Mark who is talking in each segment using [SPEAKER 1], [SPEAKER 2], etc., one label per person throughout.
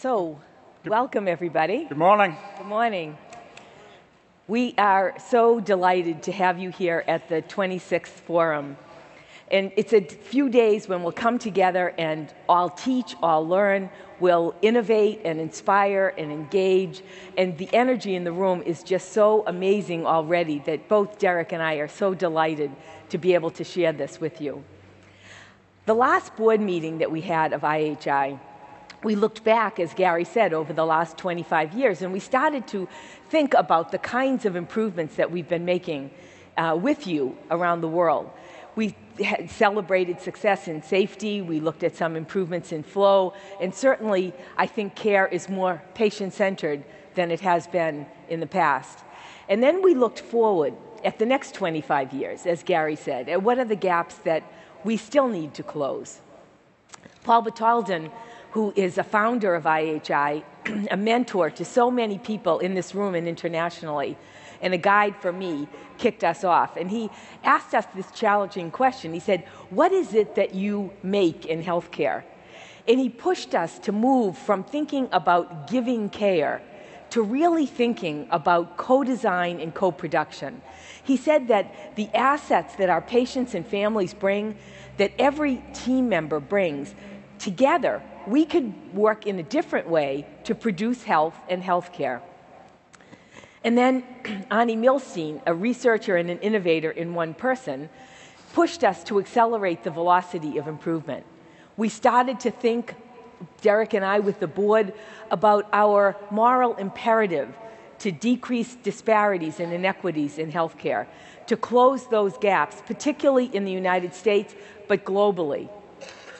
[SPEAKER 1] So, welcome everybody.
[SPEAKER 2] Good morning.
[SPEAKER 1] Good morning. We are so delighted to have you here at the 26th Forum. And it's a few days when we'll come together and all teach, all learn, we'll innovate and inspire and engage. And the energy in the room is just so amazing already that both Derek and I are so delighted to be able to share this with you. The last board meeting that we had of IHI, we looked back, as Gary said, over the last 25 years, and we started to think about the kinds of improvements that we've been making uh, with you around the world. We celebrated success in safety, we looked at some improvements in flow, and certainly I think care is more patient centered than it has been in the past. And then we looked forward at the next 25 years, as Gary said, and what are the gaps that we still need to close? Paul Batalden, who is a founder of IHI, a mentor to so many people in this room and internationally, and a guide for me, kicked us off. And he asked us this challenging question. He said, What is it that you make in healthcare? And he pushed us to move from thinking about giving care to really thinking about co design and co production. He said that the assets that our patients and families bring, that every team member brings, together, we could work in a different way to produce health and health care. And then Arnie Milstein, a researcher and an innovator in one person, pushed us to accelerate the velocity of improvement. We started to think, Derek and I with the board, about our moral imperative to decrease disparities and inequities in healthcare, to close those gaps, particularly in the United States, but globally.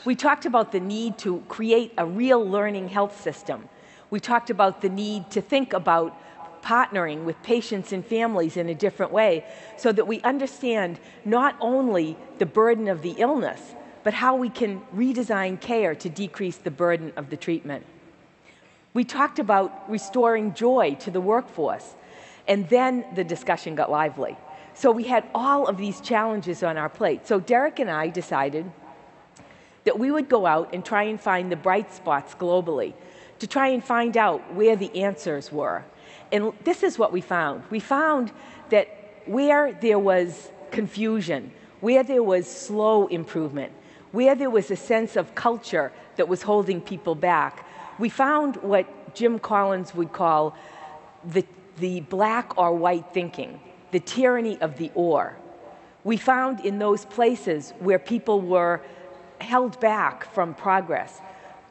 [SPEAKER 1] We talked about the need to create a real learning health system. We talked about the need to think about partnering with patients and families in a different way so that we understand not only the burden of the illness, but how we can redesign care to decrease the burden of the treatment. We talked about restoring joy to the workforce, and then the discussion got lively. So we had all of these challenges on our plate. So Derek and I decided that we would go out and try and find the bright spots globally to try and find out where the answers were. And this is what we found. We found that where there was confusion, where there was slow improvement, where there was a sense of culture that was holding people back, we found what Jim Collins would call the, the black or white thinking, the tyranny of the or. We found in those places where people were held back from progress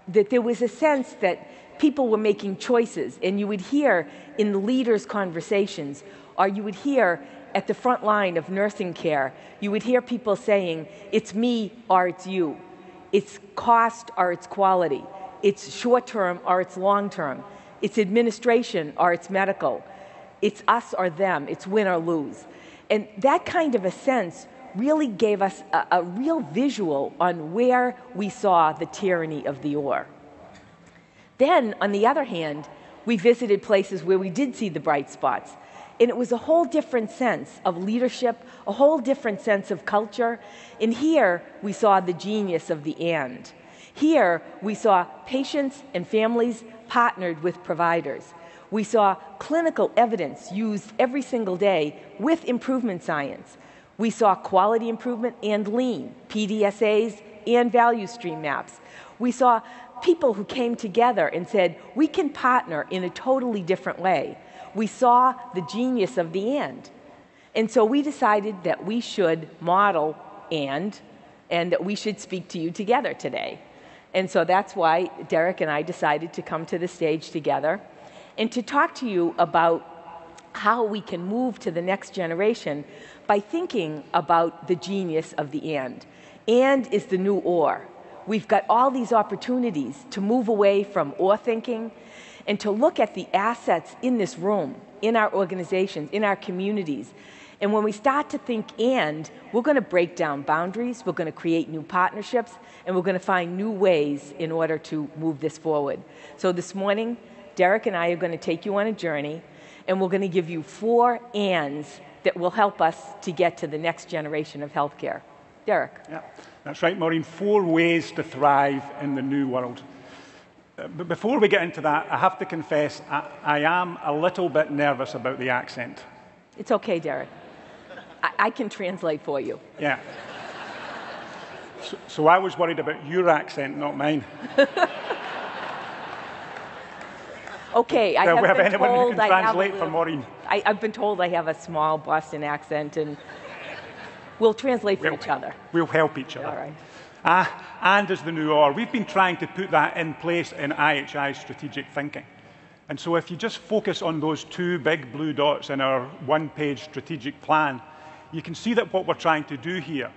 [SPEAKER 1] that there was a sense that people were making choices, and you would hear in the leaders' conversations, or you would hear at the front line of nursing care, you would hear people saying, It's me or it's you. It's cost or it's quality. It's short term or it's long term. It's administration or it's medical. It's us or them. It's win or lose. And that kind of a sense really gave us a, a real visual on where we saw the tyranny of the or. Then, on the other hand, we visited places where we did see the bright spots. And it was a whole different sense of leadership, a whole different sense of culture. And here we saw the genius of the and. Here we saw patients and families partnered with providers. We saw clinical evidence used every single day with improvement science. We saw quality improvement and lean, PDSAs and value stream maps. We saw people who came together and said, we can partner in a totally different way. We saw the genius of the and. And so we decided that we should model and, and that we should speak to you together today. And so that's why Derek and I decided to come to the stage together and to talk to you about how we can move to the next generation by thinking about the genius of the and. And is the new or. We've got all these opportunities to move away from or thinking and to look at the assets in this room, in our organizations, in our communities. And when we start to think and, we're going to break down boundaries, we're going to create new partnerships, and we're going to find new ways in order to move this forward. So this morning, Derek and I are going to take you on a journey, and we're going to give you four ands that will help us to get to the next generation of healthcare. Derek.
[SPEAKER 2] Yeah, that's right, Maureen. Four ways to thrive in the new world. Uh, but before we get into that, I have to confess I, I am a little bit nervous about the accent.
[SPEAKER 1] It's okay, Derek. I, I can translate for you.
[SPEAKER 2] Yeah. So, so I was worried about your accent, not mine.
[SPEAKER 1] Okay, I have
[SPEAKER 2] we have
[SPEAKER 1] been
[SPEAKER 2] anyone who
[SPEAKER 1] told
[SPEAKER 2] can
[SPEAKER 1] I have
[SPEAKER 2] for Maureen?
[SPEAKER 1] I, I've been told I have a small Boston accent, and we'll translate for
[SPEAKER 2] We'll-
[SPEAKER 1] each other.
[SPEAKER 2] We'll help each other.
[SPEAKER 1] All right.
[SPEAKER 2] Ah, and as the new OR, we've been trying to put that in place in IHI strategic thinking. And so if you just focus on those two big blue dots in our one-page strategic plan, you can see that what we're trying to do here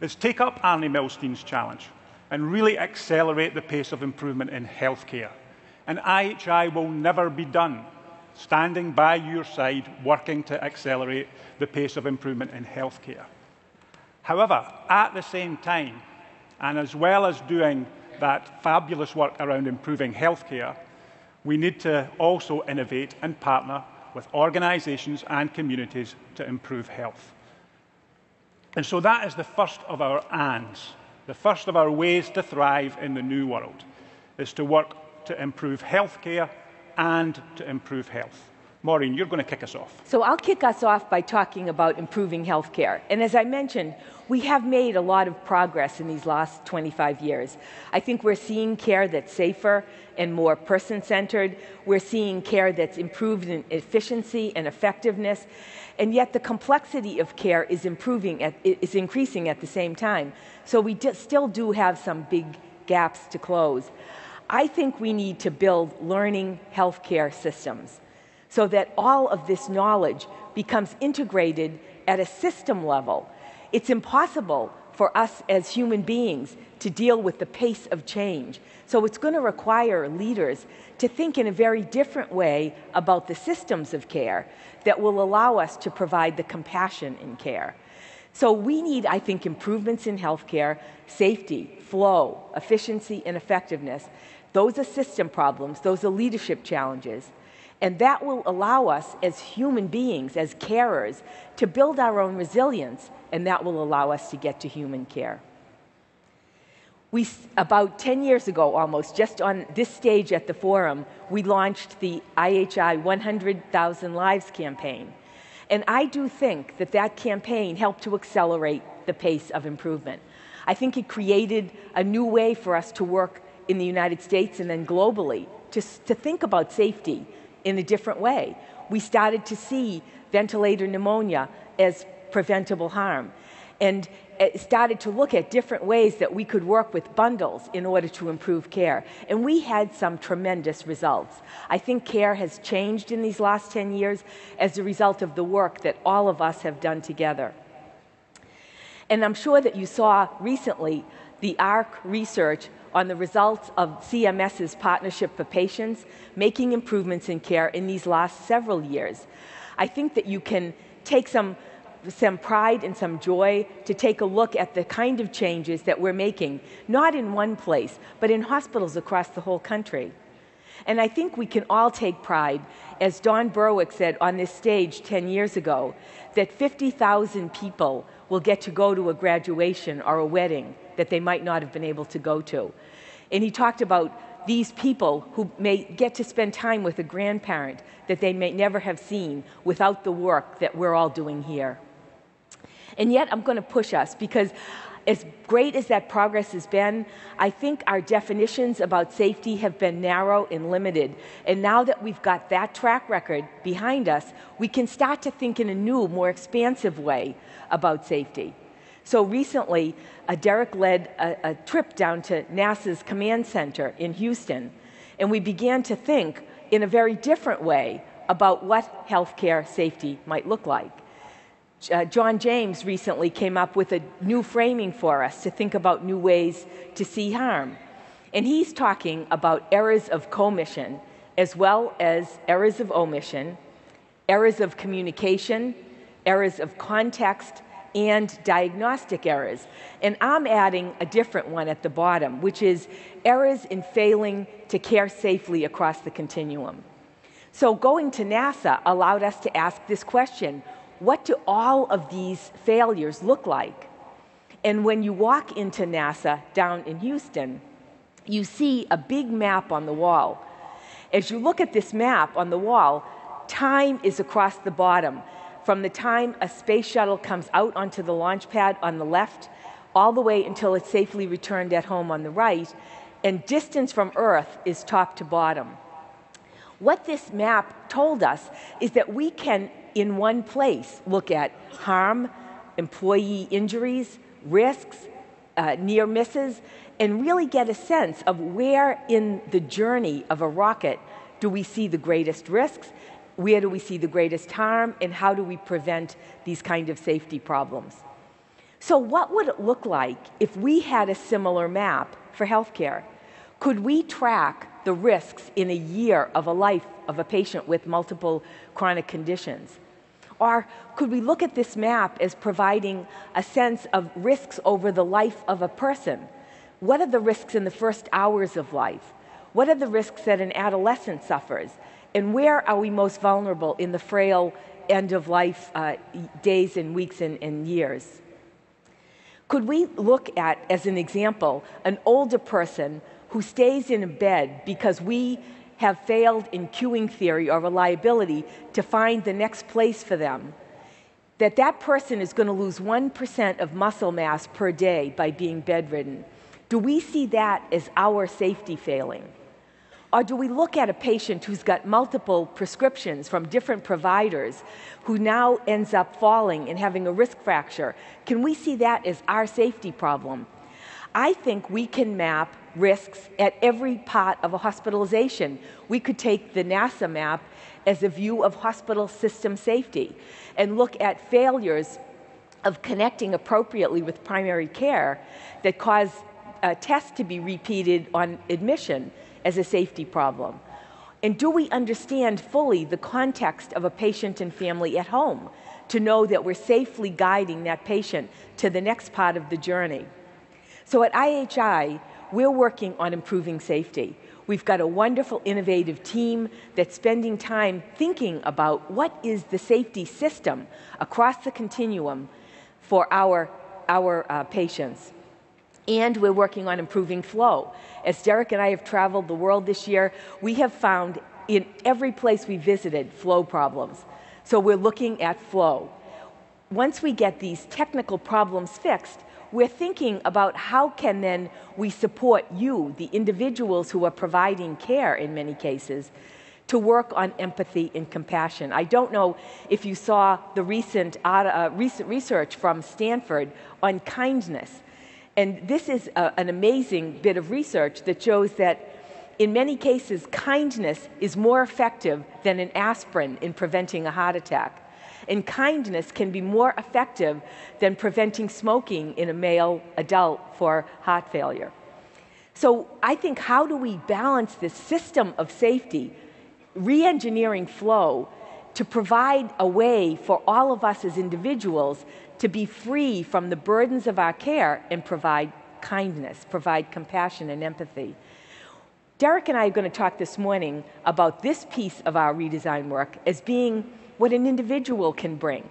[SPEAKER 2] is take up Arnie Milstein's challenge and really accelerate the pace of improvement in healthcare. And IHI will never be done standing by your side, working to accelerate the pace of improvement in healthcare. However, at the same time, and as well as doing that fabulous work around improving healthcare, we need to also innovate and partner with organizations and communities to improve health. And so that is the first of our ands. The first of our ways to thrive in the new world is to work to improve healthcare and to improve health. Maureen, you're going to kick us off.
[SPEAKER 1] So I'll kick us off by talking about improving healthcare. And as I mentioned, we have made a lot of progress in these last 25 years. I think we're seeing care that's safer and more person centered. We're seeing care that's improved in efficiency and effectiveness. And yet the complexity of care is improving, at, is increasing at the same time. So we still do have some big gaps to close. I think we need to build learning healthcare systems so that all of this knowledge becomes integrated at a system level. It's impossible for us as human beings to deal with the pace of change. So it's going to require leaders to think in a very different way about the systems of care that will allow us to provide the compassion in care. So we need, I think, improvements in healthcare, safety, flow, efficiency, and effectiveness. Those are system problems, those are leadership challenges. And that will allow us as human beings, as carers, to build our own resilience, and that will allow us to get to human care. We, about 10 years ago, almost, just on this stage at the forum, we launched the IHI 100,000 Lives campaign. And I do think that that campaign helped to accelerate the pace of improvement. I think it created a new way for us to work in the United States and then globally to, to think about safety in a different way. We started to see ventilator pneumonia as preventable harm and started to look at different ways that we could work with bundles in order to improve care. And we had some tremendous results. I think care has changed in these last 10 years as a result of the work that all of us have done together. And I'm sure that you saw recently the AHRQ research on the results of CMS's Partnership for Patients, making improvements in care in these last several years. I think that you can take some, some pride and some joy to take a look at the kind of changes that we're making, not in one place, but in hospitals across the whole country. And I think we can all take pride, as Don Berwick said on this stage 10 years ago, that 50,000 people will get to go to a graduation or a wedding that they might not have been able to go to. And he talked about these people who may get to spend time with a grandparent that they may never have seen without the work that we're all doing here. And yet, I'm going to push us because as great as that progress has been, I think our definitions about safety have been narrow and limited. And now that we've got that track record behind us, we can start to think in a new, more expansive way about safety. So recently, uh, Derek led a, a trip down to NASA's command center in Houston, and we began to think in a very different way about what healthcare safety might look like. Uh, John James recently came up with a new framing for us to think about new ways to see harm. And he's talking about errors of commission as well as errors of omission, errors of communication, errors of context, and diagnostic errors. And I'm adding a different one at the bottom, which is errors in failing to care safely across the continuum. So going to NASA allowed us to ask this question what do all of these failures look like? And when you walk into NASA down in Houston, you see a big map on the wall. As you look at this map on the wall, time is across the bottom. From the time a space shuttle comes out onto the launch pad on the left, all the way until it's safely returned at home on the right, and distance from Earth is top to bottom. What this map told us is that we can, in one place, look at harm, employee injuries, risks, uh, near misses, and really get a sense of where in the journey of a rocket do we see the greatest risks, where do we see the greatest harm, and how do we prevent these kind of safety problems. So, what would it look like if we had a similar map for healthcare? Could we track the risks in a year of a life of a patient with multiple chronic conditions? Or could we look at this map as providing a sense of risks over the life of a person? What are the risks in the first hours of life? What are the risks that an adolescent suffers? And where are we most vulnerable in the frail end of life uh, days and weeks and, and years? Could we look at, as an example, an older person who stays in a bed because we have failed in queuing theory or reliability to find the next place for them? That that person is going to lose 1% of muscle mass per day by being bedridden. Do we see that as our safety failing? Or do we look at a patient who's got multiple prescriptions from different providers who now ends up falling and having a wrist fracture? Can we see that as our safety problem? I think we can map risks at every part of a hospitalization. We could take the NASA map as a view of hospital system safety and look at failures of connecting appropriately with primary care that cause uh, a test to be repeated on admission as a safety problem? And do we understand fully the context of a patient and family at home to know that we're safely guiding that patient to the next part of the journey? So at IHI, we're working on improving safety. We've got a wonderful, innovative team that's spending time thinking about what is the safety system across the continuum for our, our uh, patients and we're working on improving flow. As Derek and I have traveled the world this year, we have found in every place we visited flow problems. So we're looking at flow. Once we get these technical problems fixed, we're thinking about how can then we support you, the individuals who are providing care in many cases, to work on empathy and compassion. I don't know if you saw the recent, uh, recent research from Stanford on kindness and this is a, an amazing bit of research that shows that in many cases, kindness is more effective than an aspirin in preventing a heart attack. And kindness can be more effective than preventing smoking in a male adult for heart failure. So I think how do we balance this system of safety, re engineering flow, to provide a way for all of us as individuals to be free from the burdens of our care and provide kindness, provide compassion and empathy. Derek and I are going to talk this morning about this piece of our redesign work as being what an individual can bring.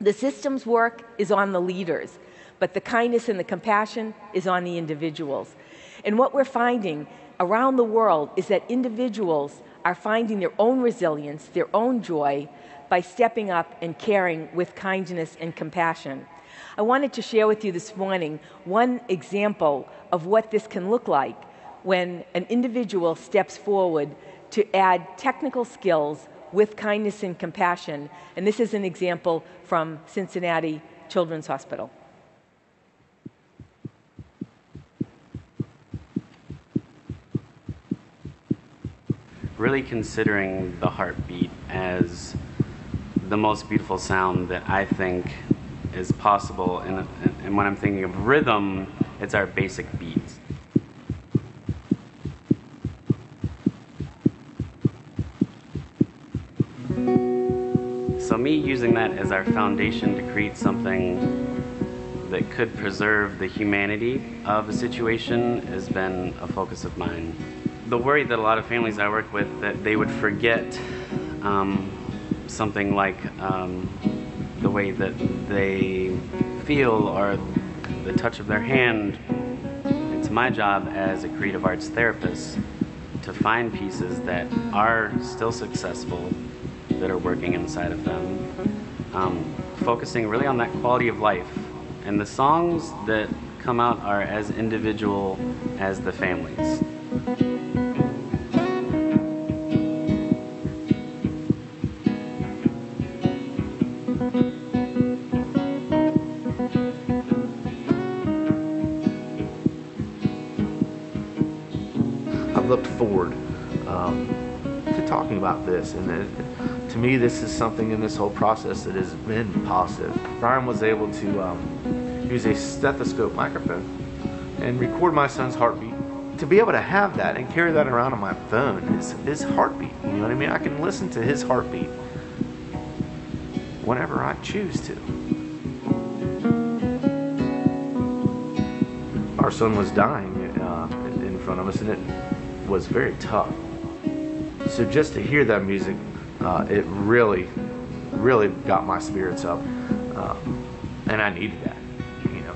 [SPEAKER 1] The systems work is on the leaders, but the kindness and the compassion is on the individuals. And what we're finding around the world is that individuals are finding their own resilience, their own joy, by stepping up and caring with kindness and compassion. I wanted to share with you this morning one example of what this can look like when an individual steps forward to add technical skills with kindness and compassion. And this is an example from Cincinnati Children's Hospital.
[SPEAKER 3] Really considering the heartbeat as the most beautiful sound that I think is possible. And, and when I'm thinking of rhythm, it's our basic beats. So, me using that as our foundation to create something that could preserve the humanity of a situation has been a focus of mine. The worry that a lot of families I work with that they would forget um, something like um, the way that they feel or the touch of their hand. It's my job as a creative arts therapist to find pieces that are still successful, that are working inside of them, um, focusing really on that quality of life. And the songs that come out are as individual as the families.
[SPEAKER 4] Looked forward um, to talking about this, and it, to me, this is something in this whole process that has been positive. Brian was able to um, use a stethoscope microphone and record my son's heartbeat. To be able to have that and carry that around on my phone is his heartbeat. You know what I mean? I can listen to his heartbeat whenever I choose to. Our son was dying uh, in front of us, and it was very tough. So just to hear that music, uh, it really, really got my spirits up, uh, and I needed that. You know,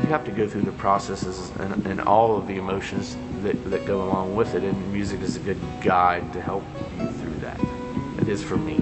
[SPEAKER 4] you have to go through the processes and, and all of the emotions that, that go along with it, and music is a good guide to help you through that. It is for me.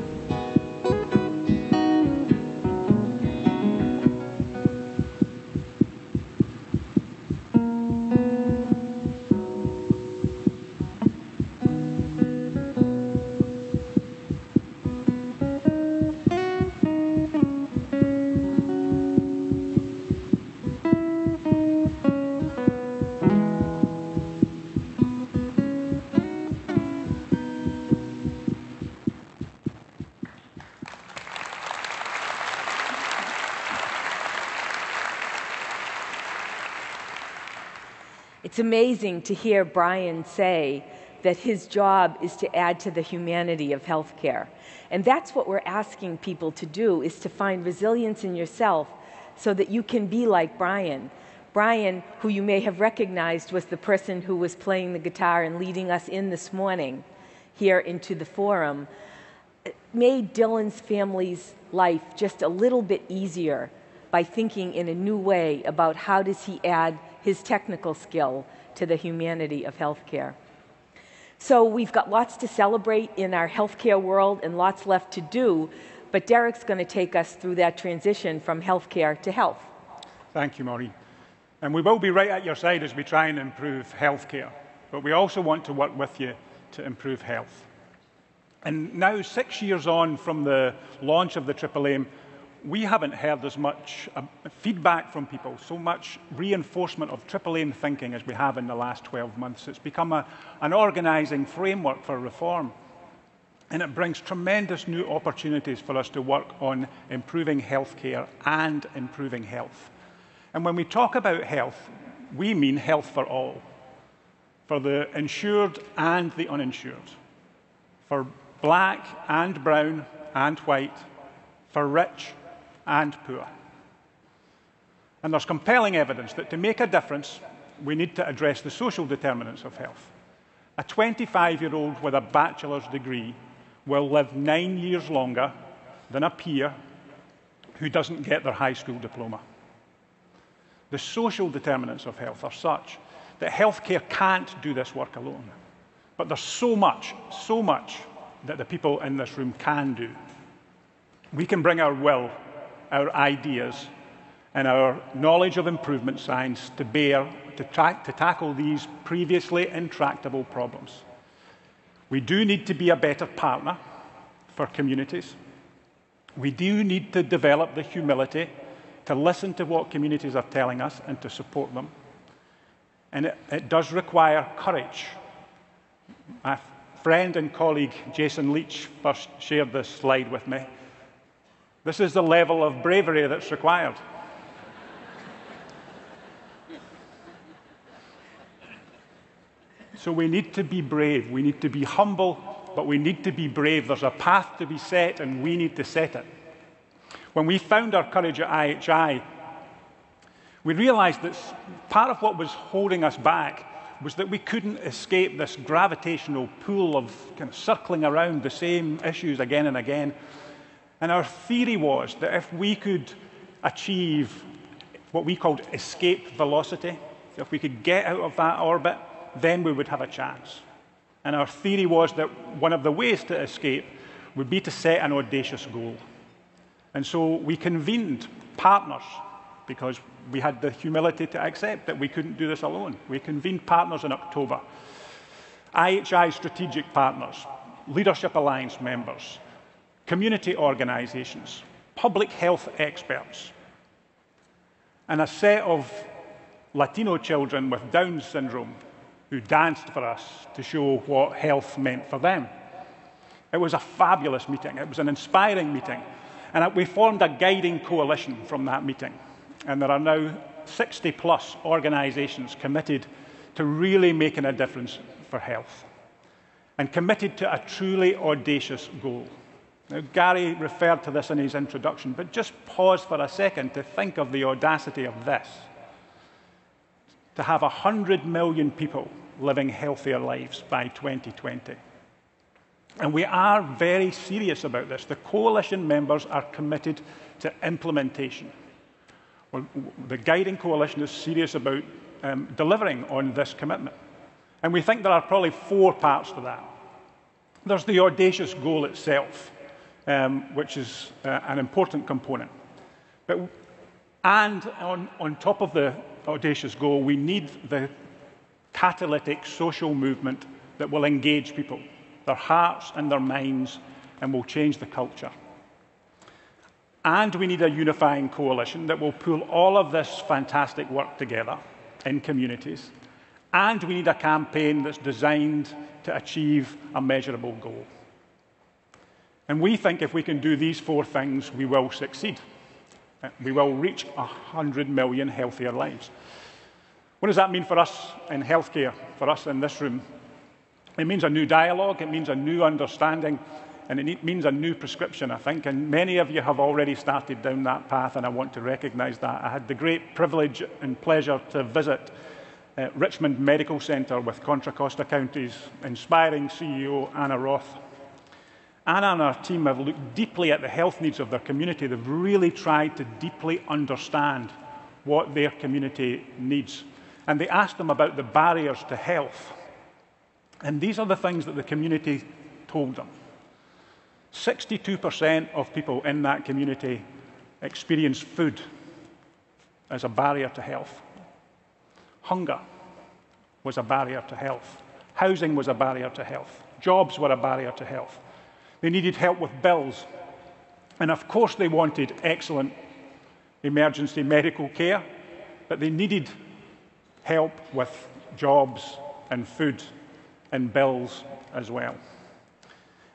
[SPEAKER 1] Amazing to hear Brian say that his job is to add to the humanity of healthcare. And that's what we're asking people to do is to find resilience in yourself so that you can be like Brian. Brian, who you may have recognized was the person who was playing the guitar and leading us in this morning here into the forum, made Dylan's family's life just a little bit easier by thinking in a new way about how does he add his technical skill to the humanity of healthcare. So we've got lots to celebrate in our healthcare world and lots left to do, but Derek's going to take us through that transition from healthcare to health.
[SPEAKER 2] Thank you, Maureen. And we will be right at your side as we try and improve healthcare, but we also want to work with you to improve health. And now, six years on from the launch of the Triple Aim, we haven't heard as much uh, feedback from people, so much reinforcement of Triple Aim thinking as we have in the last 12 months. It's become a, an organising framework for reform. And it brings tremendous new opportunities for us to work on improving healthcare and improving health. And when we talk about health, we mean health for all, for the insured and the uninsured, for black and brown and white, for rich and poor. And there's compelling evidence that to make a difference, we need to address the social determinants of health. A 25 year old with a bachelor's degree will live nine years longer than a peer who doesn't get their high school diploma. The social determinants of health are such that healthcare can't do this work alone. But there's so much, so much that the people in this room can do. We can bring our will, our ideas, and our knowledge of improvement science to bear to, to tackle these previously intractable problems. We do need to be a better partner for communities. We do need to develop the humility to listen to what communities are telling us and to support them. And it, it does require courage. My friend and colleague Jason Leitch first shared this slide with me. This is the level of bravery that's required. So we need to be brave. We need to be humble, but we need to be brave. There's a path to be set, and we need to set it. When we found our courage at IHI, we realized that part of what was holding us back was that we couldn't escape this gravitational pull of kind of circling around the same issues again and again. And our theory was that if we could achieve what we called escape velocity. If we could get out of that orbit, then we would have a chance. And our theory was that one of the ways to escape would be to set an audacious goal. And so we convened partners because we had the humility to accept that we couldn't do this alone. We convened partners in October. IHI strategic partners, Leadership Alliance members, community organisations, public health experts, and a set of Latino children with Down syndrome who danced for us to show what health meant for them. It was a fabulous meeting. It was an inspiring meeting. And we formed a guiding coalition from that meeting. And there are now 60 plus organisations committed to really making a difference for health and committed to a truly audacious goal. Now, Gary referred to this in his introduction, but just pause for a second to think of the audacity of this. To have 100 million people living healthier lives by 2020. And we are very serious about this. The coalition members are committed to implementation. Well, the guiding coalition is serious about um, delivering on this commitment. And we think there are probably four parts to that. There's the audacious goal itself, um, which is uh, an important component. But, and on, on top of the audacious goal, we need the catalytic social movement that will engage people, their hearts and their minds, and will change the culture. And we need a unifying coalition that will pull all of this fantastic work together in communities. And we need a campaign that's designed to achieve a measurable goal. And we think if we can do these four things, we will succeed. We will reach 100 million healthier lives. What does that mean for us in healthcare, for us in this room? It means a new dialogue, it means a new understanding, and it means a new prescription, I think. And many of you have already started down that path, and I want to recognise that. I had the great privilege and pleasure to visit uh, Richmond Medical Centre with Contra Costa County's inspiring CEO, Anna Roth. Anna and our team have looked deeply at the health needs of their community. They've really tried to deeply understand what their community needs and they asked them about the barriers to health. And these are the things that the community told them. 62% of people in that community experience food as a barrier to health. Hunger was a barrier to health. Housing was a barrier to health. Jobs were a barrier to health. They needed help with bills. And of course, they wanted excellent emergency medical care, but they needed help with jobs and food and bills as well.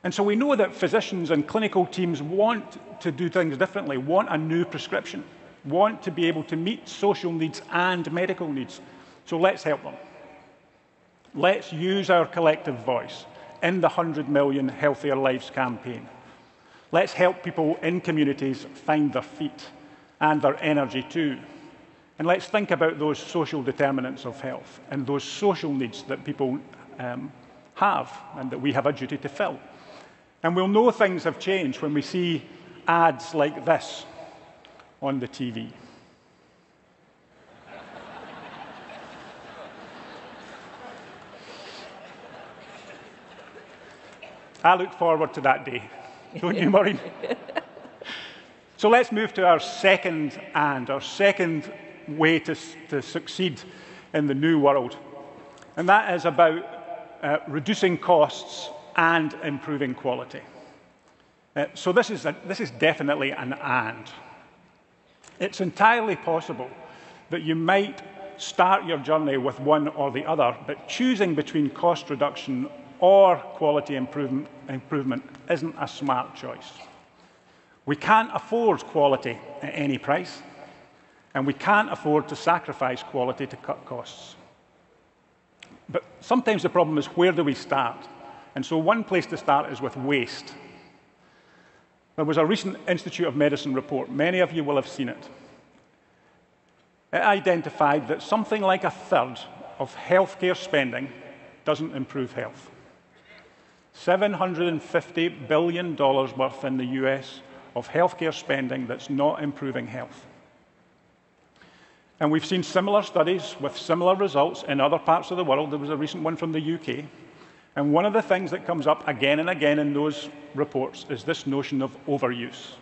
[SPEAKER 2] And so we know that physicians and clinical teams want to do things differently, want a new prescription, want to be able to meet social needs and medical needs. So let's help them. Let's use our collective voice in the 100 Million Healthier Lives campaign. Let's help people in communities find their feet and their energy too. And let's think about those social determinants of health and those social needs that people um, have and that we have a duty to fill. And we'll know things have changed when we see ads like this on the TV. I look forward to that day, don't you, Maureen? so let's move to our second and, our second way to, to succeed in the new world. And that is about uh, reducing costs and improving quality. Uh, so this is, a, this is definitely an and. It's entirely possible that you might start your journey with one or the other, but choosing between cost reduction or quality improvement, improvement isn't a smart choice. We can't afford quality at any price and we can't afford to sacrifice quality to cut costs. But sometimes the problem is where do we start? And so one place to start is with waste. There was a recent Institute of Medicine report, many of you will have seen it. It identified that something like a third of healthcare spending doesn't improve health. $750 billion worth in the US of healthcare spending that's not improving health. And we've seen similar studies with similar results in other parts of the world. There was a recent one from the UK. And one of the things that comes up again and again in those reports is this notion of overuse.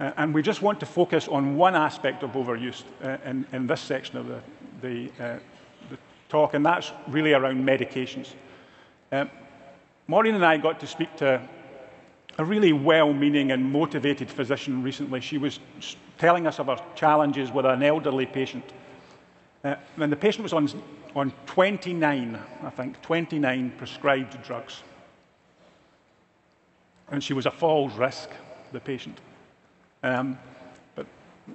[SPEAKER 2] And we just want to focus on one aspect of overuse uh, in, in, this section of the, the, uh, the, talk, and that's really around medications. Uh, Maureen and I got to speak to a really well meaning and motivated physician recently. She was telling us of her challenges with an elderly patient. Uh, and the patient was on, on 29, I think, 29 prescribed drugs. And she was a falls risk, the patient. Um, but,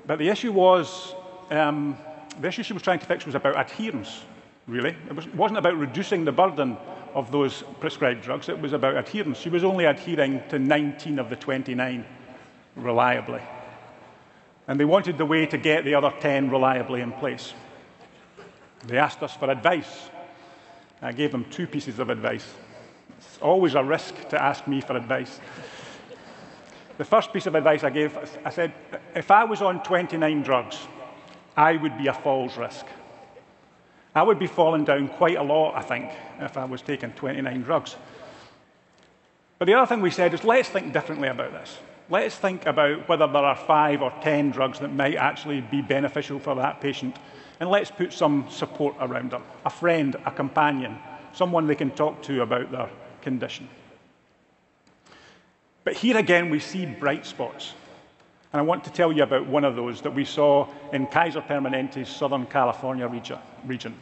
[SPEAKER 2] but the issue was um, the issue she was trying to fix was about adherence, really. It was, wasn't about reducing the burden of those prescribed drugs, it was about adherence. She was only adhering to 19 of the 29 reliably. And they wanted the way to get the other 10 reliably in place. They asked us for advice. I gave them two pieces of advice. It's always a risk to ask me for advice. The first piece of advice I gave, I said, if I was on 29 drugs, I would be a falls risk. I would be falling down quite a lot, I think, if I was taking 29 drugs. But the other thing we said is let's think differently about this. Let's think about whether there are five or 10 drugs that might actually be beneficial for that patient. And let's put some support around them a friend, a companion, someone they can talk to about their condition. But here again, we see bright spots. And I want to tell you about one of those that we saw in Kaiser Permanente's Southern California region.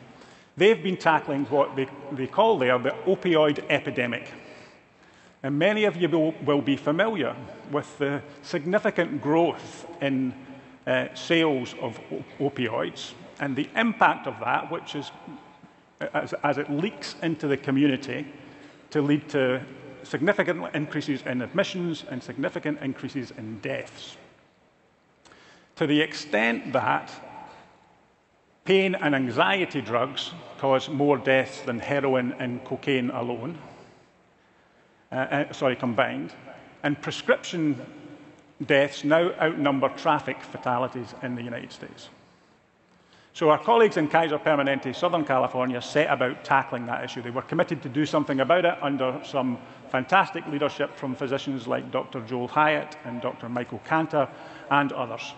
[SPEAKER 2] They've been tackling what they, they call there the opioid epidemic. And many of you will, will be familiar with the significant growth in uh, sales of opioids and the impact of that, which is as, as it leaks into the community to lead to significant increases in admissions and significant increases in deaths to the extent that pain and anxiety drugs cause more deaths than heroin and cocaine alone, uh, uh, sorry, combined, and prescription deaths now outnumber traffic fatalities in the United States. So our colleagues in Kaiser Permanente, Southern California, set about tackling that issue. They were committed to do something about it under some fantastic leadership from physicians like Dr. Joel Hyatt and Dr. Michael Cantor and others.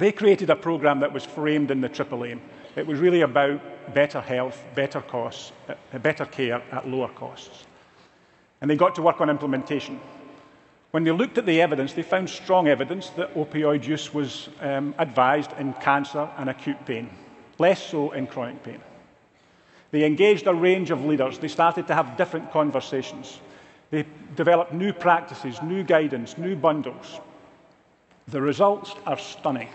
[SPEAKER 2] They created a program that was framed in the Triple Aim. It was really about better health, better costs, uh, better care at lower costs. And they got to work on implementation. When they looked at the evidence, they found strong evidence that opioid use was um, advised in cancer and acute pain, less so in chronic pain. They engaged a range of leaders. They started to have different conversations. They developed new practices, new guidance, new bundles. The results are stunning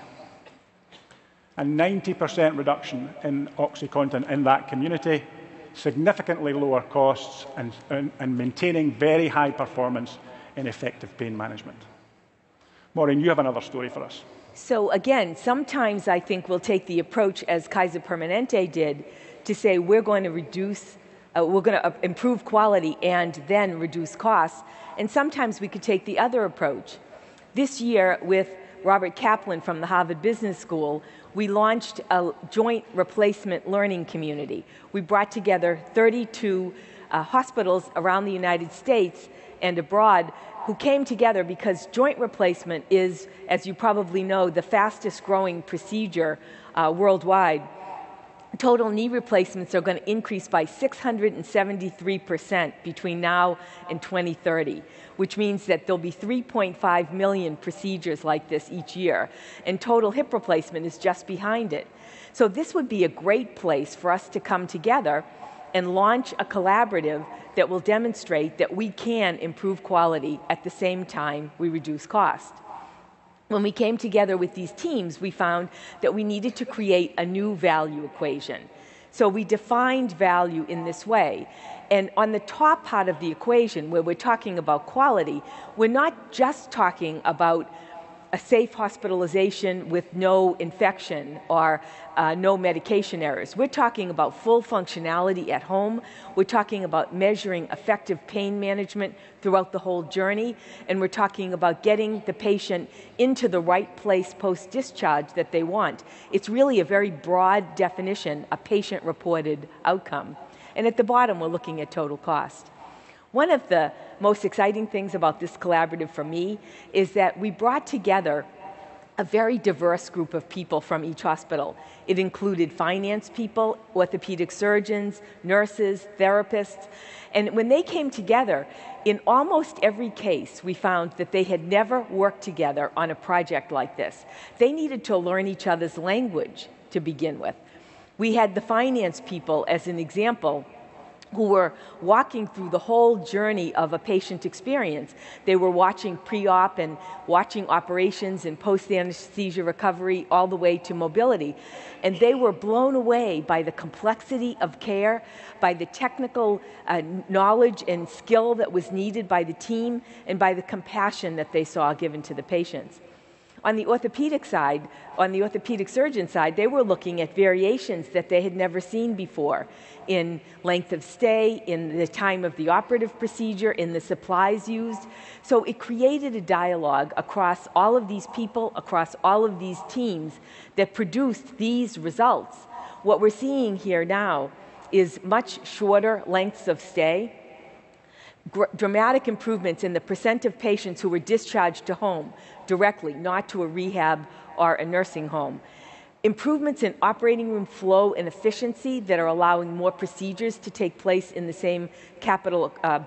[SPEAKER 2] a 90% reduction in OxyContin in that community, significantly lower costs, and, and, and, maintaining very high performance in effective pain management. Maureen, you have another story for us.
[SPEAKER 1] So, again, sometimes I think we'll take the approach as Kaiser Permanente did to say we're going to reduce, uh, we're going to uh, improve quality and then reduce costs. And sometimes we could take the other approach. This year, with Robert Kaplan from the Harvard Business School, we launched a joint replacement learning community. We brought together 32 uh, hospitals around the United States and abroad who came together because joint replacement is, as you probably know, the fastest growing procedure uh, worldwide total knee replacements are going to increase by 673% between now and 2030, which means that there'll be 3.5 million procedures like this each year. And total hip replacement is just behind it. So, this would be a great place for us to come together and launch a collaborative that will demonstrate that we can improve quality at the same time we reduce cost when we came together with these teams, we found that we needed to create a new value equation. So we defined value in this way. And on the top part of the equation, where we're talking about quality, we're not just talking about a safe hospitalization with no infection or uh, no medication errors. We're talking about full functionality at home. We're talking about measuring effective pain management throughout the whole journey. And we're talking about getting the patient into the right place post discharge that they want. It's really a very broad definition, a patient reported outcome. And at the bottom, we're looking at total cost. One of the most exciting things about this collaborative for me is that we brought together a very diverse group of people from each hospital. It included finance people, orthopedic surgeons, nurses, therapists. And when they came together, in almost every case, we found that they had never worked together on a project like this. They needed to learn each other's language to begin with. We had the finance people as an example who were walking through the whole journey of a patient experience. They were watching pre op and watching operations and post anesthesia recovery all the way to mobility. And they were blown away by the complexity of care, by the technical uh, knowledge and skill that was needed by the team, and by the compassion that they saw given to the patients. On the orthopedic side, on the orthopedic surgeon side, they were looking at variations that they had never seen before in length of stay, in the time of the operative procedure, in the supplies used. So it created a dialogue across all of these people, across all of these teams that produced these results. What we're seeing here now is much shorter lengths of stay dramatic improvements in the percent of patients who were discharged to home directly, not to a rehab or a nursing home. Improvements in operating room flow and efficiency that are allowing more procedures to take place in the same capital uh,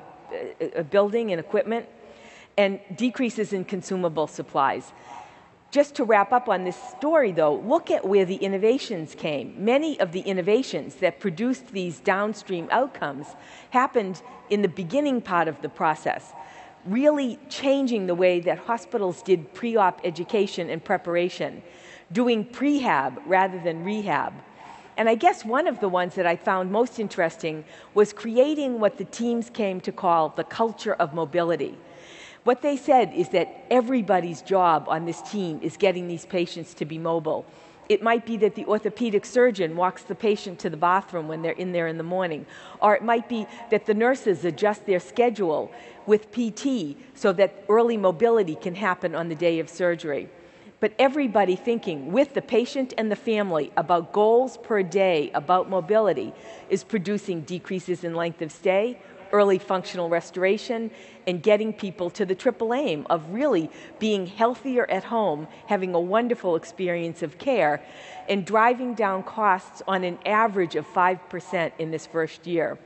[SPEAKER 1] uh, building and equipment, and decreases in consumable supplies. Just to wrap up on this story, though, look at where the innovations came. Many of the innovations that produced these downstream outcomes happened in the beginning part of the process, really changing the way that hospitals did pre op education and preparation, doing prehab rather than rehab. And I guess one of the ones that I found most interesting was creating what the teams came to call the culture of mobility what they said is that everybody's job on this team is getting these patients to be mobile. It might be that the orthopedic surgeon walks the patient to the bathroom when they're in there in the morning. Or it might be that the nurses adjust their schedule with PT so that early mobility can happen on the day of surgery. But everybody thinking with the patient and the family about goals per day about mobility is producing decreases in length of stay, early functional restoration, and getting people to the triple aim of really being healthier at home, having a wonderful experience of care, and driving down costs on an average of 5% in this first year.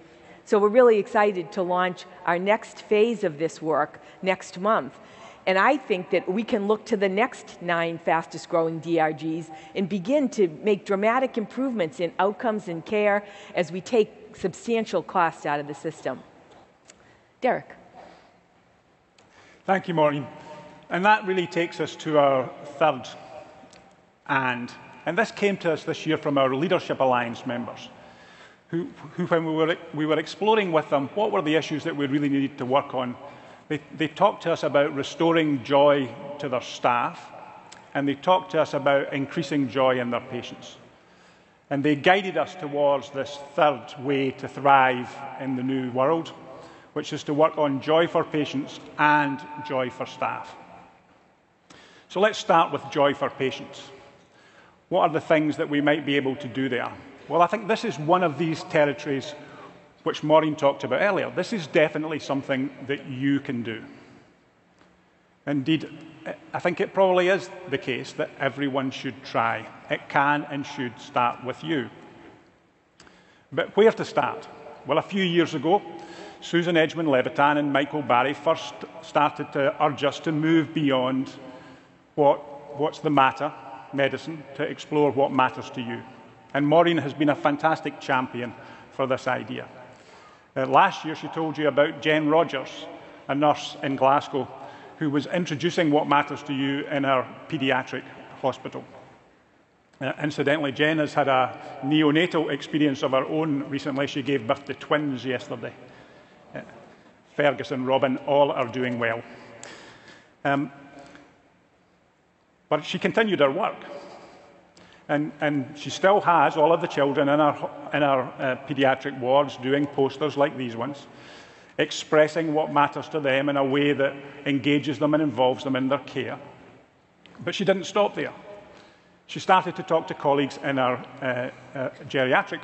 [SPEAKER 1] So we're really excited to launch our next phase of this work next month. And I think that we can look to the next nine fastest growing DRGs and begin to make dramatic improvements in outcomes and care as we take substantial costs out of the system. Derek.
[SPEAKER 2] Thank you, Maureen. And that really takes us to our third and. And this came to us this year from our Leadership Alliance members, who, who when we were, we were exploring with them what were the issues that we really needed to work on, they, they talked to us about restoring joy to their staff, and they talked to us about increasing joy in their patients. And they guided us towards this third way to thrive in the new world which is to work on joy for patients and joy for staff. So let's start with joy for patients. What are the things that we might be able to do there? Well, I think this is one of these territories which Maureen talked about earlier. This is definitely something that you can do. Indeed, I think it probably is the case that everyone should try. It can and should start with you. But where to start? Well, a few years ago, Susan Edgman Levitan and Michael Barry first started to urge us to move beyond what, what's the matter, medicine, to explore what matters to you. And Maureen has been a fantastic champion for this idea. Uh, last year, she told you about Jen Rogers, a nurse in Glasgow, who was introducing what matters to you in her paediatric hospital. Uh, incidentally, Jen has had a neonatal experience of her own recently. She gave birth to twins yesterday. Fergus and Robin all are doing well. Um, But she continued her work. And, and she still has all of the children in our, in our uh, paediatric wards doing posters like these ones, expressing what matters to them in a way that engages them and involves them in their care. But she didn't stop there. She started to talk to colleagues in our uh, uh, geriatric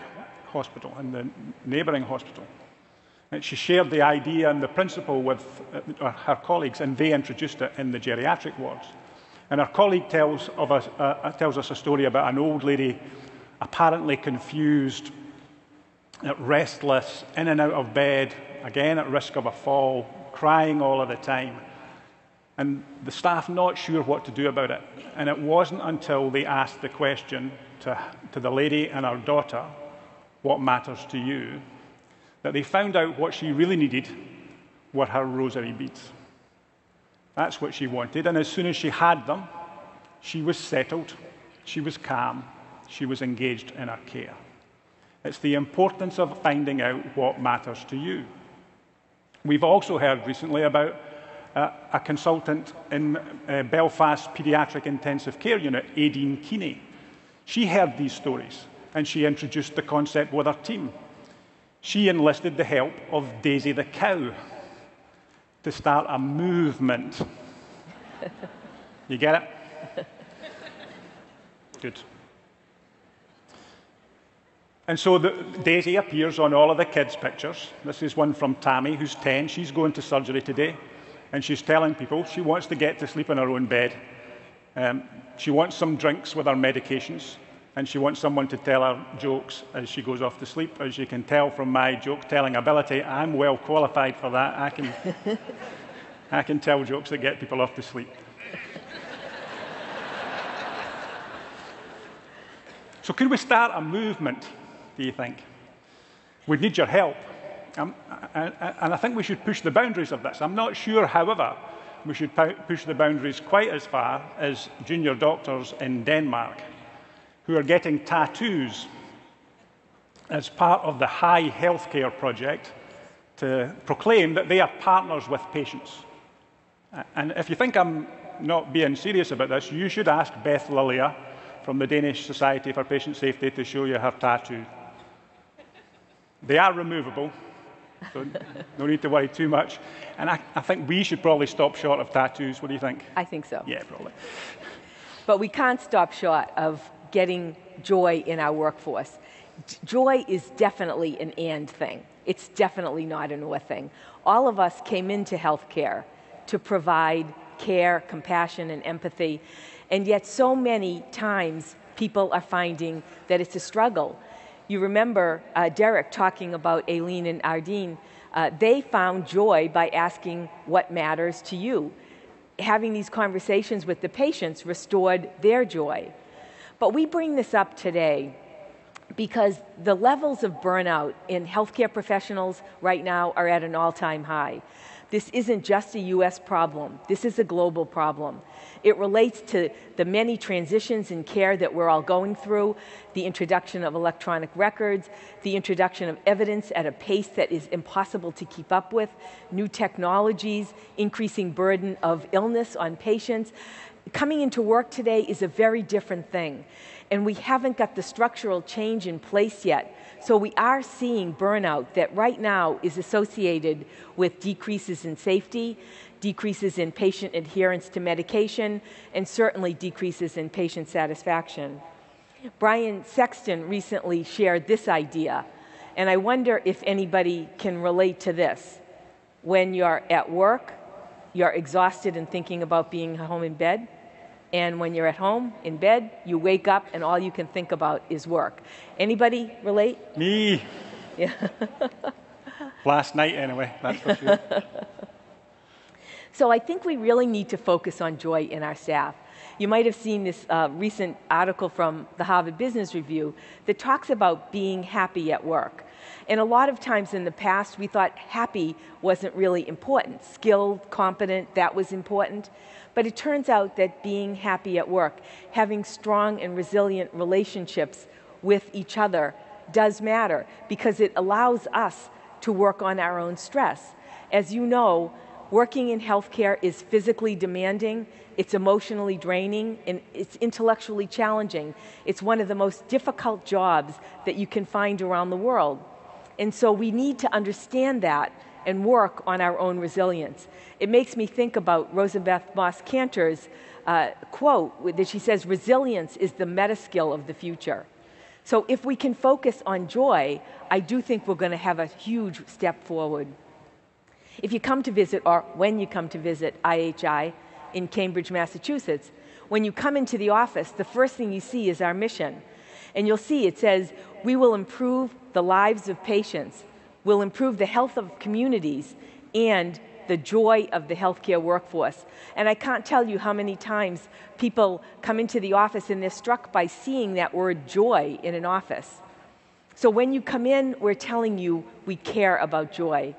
[SPEAKER 2] hospital, in the neighbouring hospital. She shared the idea and the principle with uh, her colleagues, and they introduced it in the geriatric wards. And our colleague tells, us, uh, uh, tells us a story about an old lady, apparently confused, uh, restless, in and out of bed, again at risk of a fall, crying all of the time. And the staff not sure what to do about it. And it wasn't until they asked the question to, to the lady and her daughter, What matters to you? That they found out what she really needed were her rosary beads. That's what she wanted. And as soon as she had them, she was settled, she was calm, she was engaged in her care. It's the importance of finding out what matters to you. We've also heard recently about uh, a consultant in uh, Belfast Paediatric Intensive Care Unit, Aideen Keeney. She heard these stories and she introduced the concept with her team. She enlisted the help of Daisy the cow to start a movement. You get it? Good. And so the, Daisy appears on all of the kids' pictures. This is one from Tammy, who's 10. She's going to surgery today. And she's telling people she wants to get to sleep in her own bed. Um, she wants some drinks with her medications. And she wants someone to tell her jokes as she goes off to sleep. As you can tell from my joke telling ability, I'm well qualified for that. I can, I can tell jokes that get people off to sleep. so, could we start a movement do you think? We'd need your help. Um, and, and I think we should push the boundaries of this. I'm not sure, however, we should push the boundaries quite as far as junior doctors in Denmark who are getting tattoos as part of the High Healthcare Project to proclaim that they are partners with patients. And if you think I'm not being serious about this, you should ask Beth Lilja from the Danish Society for Patient Safety to show you her tattoo. They are removable, so no need to worry too much. And I, I, think we should probably stop short of tattoos. What do you think?
[SPEAKER 1] I think so.
[SPEAKER 2] Yeah, probably.
[SPEAKER 1] But we can't stop short of getting joy in our workforce. Joy is definitely an and thing. It's definitely not an or thing. All of us came into healthcare to provide care, compassion, and empathy. And yet, so many times, people are finding that it's a struggle you remember uh, Derek talking about Aileen and Ardeen. Uh, they found joy by asking what matters to you. Having these conversations with the patients restored their joy. But we bring this up today because the levels of burnout in healthcare professionals right now are at an all time high. This isn't just a US problem, this is a global problem. It relates to the many transitions in care that we're all going through, the introduction of electronic records, the introduction of evidence at a pace that is impossible to keep up with, new technologies, increasing burden of illness on patients. Coming into work today is a very different thing, and we haven't got the structural change in place yet so we are seeing burnout that right now is associated with decreases in safety, decreases in patient adherence to medication, and certainly decreases in patient satisfaction. Bryan Sexton recently shared this idea, and I wonder if anybody can relate to this. When you're at work, you're exhausted and thinking about being home in bed and when you're at home in bed, you wake up and all you can think about is work. Anybody relate?
[SPEAKER 2] Me. Yeah. Last night, anyway, that's for sure.
[SPEAKER 1] so I think we really need to focus on joy in our staff. You might have seen this uh, recent article from the Harvard Business Review that talks about being happy at work. And a lot of times in the past, we thought happy wasn't really important. Skilled, competent, that was important. But it turns out that being happy at work, having strong and resilient relationships with each other, does matter because it allows us to work on our own stress. As you know, Working in healthcare is physically demanding, it's emotionally draining, and it's intellectually challenging. It's one of the most difficult jobs that you can find around the world. And so we need to understand that and work on our own resilience. It makes me think about Rosabeth Moss Kanter's uh, quote that she says, resilience is the meta skill of the future. So if we can focus on joy, I do think we're going to have a huge step forward. If you come to visit, or when you come to visit IHI in Cambridge, Massachusetts, when you come into the office, the first thing you see is our mission. And you'll see it says, We will improve the lives of patients, we'll improve the health of communities, and the joy of the healthcare workforce. And I can't tell you how many times people come into the office and they're struck by seeing that word joy in an office. So when you come in, we're telling you we care about joy.